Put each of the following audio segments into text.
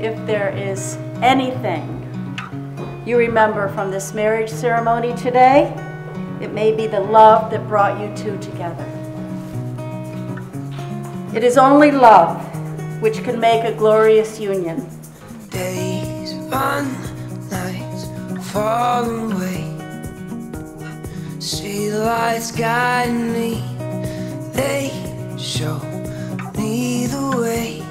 if there is anything you remember from this marriage ceremony today, it may be the love that brought you two together. It is only love which can make a glorious union. Days run, nights fall away. Streetlights guide me, they show me the way.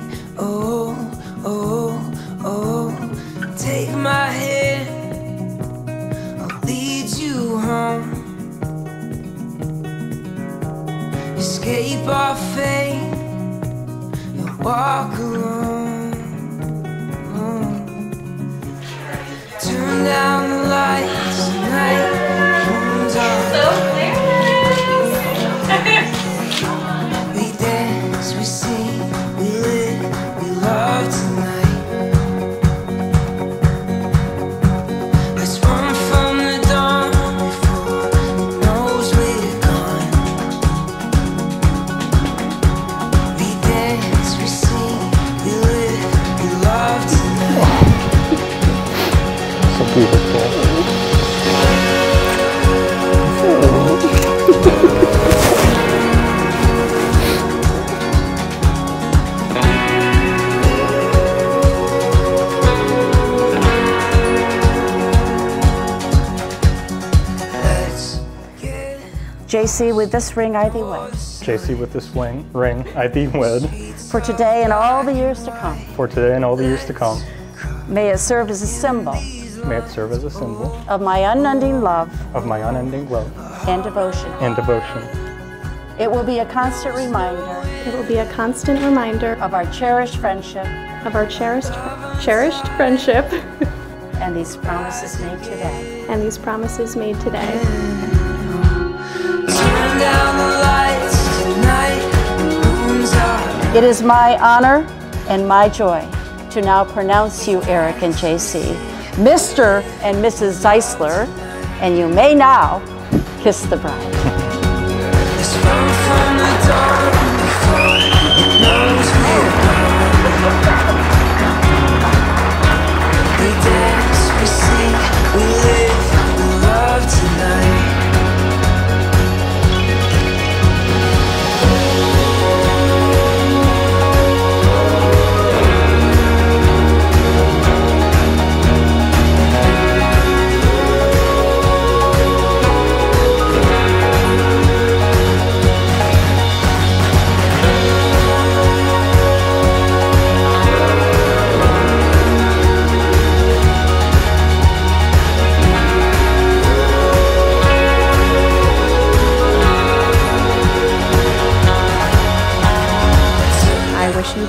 Escape our fate and walk alone. Turn down beautiful. Jaycee, with this ring I thee wed, Jaycee with this wing, ring, I thee wed, for today and all the years to come. for today and all the years to come. May it serve as a symbol May it serve as a symbol of my unending love of my unending love and devotion. and devotion. It will be a constant reminder It will be a constant reminder of our cherished friendship of our cherished, cherished friendship and these promises made today. and these promises made today. turn down the lights tonight. It is my honor and my joy to now pronounce you, Eric and Jaycee, Mr. and Mrs. Zeisler, and you may now kiss the bride.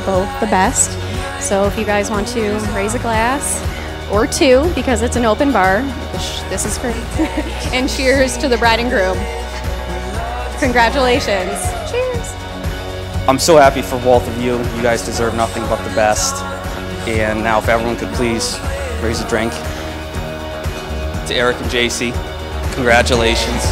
Both the best. So if you guys want to raise a glass or two, because it's an open bar, this is free. and cheers to the bride and groom. Congratulations. Cheers. I'm so happy for both of you. You guys deserve nothing but the best. And now, if everyone could please raise a drink to Eric and Jaycee. Congratulations.